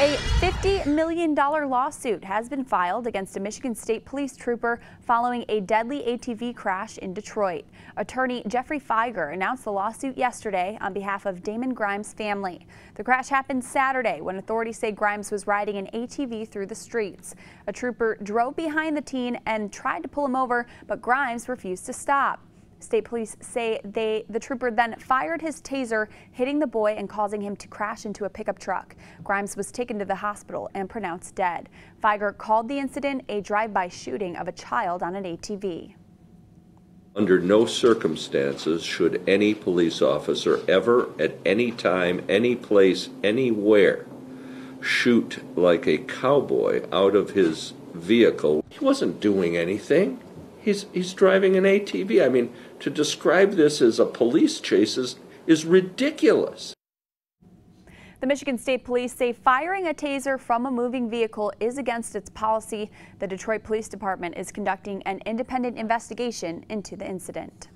A $50 million lawsuit has been filed against a Michigan State Police trooper following a deadly ATV crash in Detroit. Attorney Geoffrey Fieger announced the lawsuit yesterday on behalf of Damon Grimes' family. The crash happened Saturday when authorities say Grimes was riding an ATV through the streets. A trooper drove behind the teen and tried to pull him over, but Grimes refused to stop. State police say they, the trooper then fired his taser, hitting the boy and causing him to crash into a pickup truck. Grimes was taken to the hospital and pronounced dead. Fieger called the incident a drive-by shooting of a child on an ATV. Under no circumstances should any police officer ever, at any time, any place, anywhere, shoot like a cowboy out of his vehicle. He wasn't doing anything. He's, he's driving an ATV. I mean, to describe this as a police chase is, is ridiculous. The Michigan State Police say firing a taser from a moving vehicle is against its policy. The Detroit Police Department is conducting an independent investigation into the incident.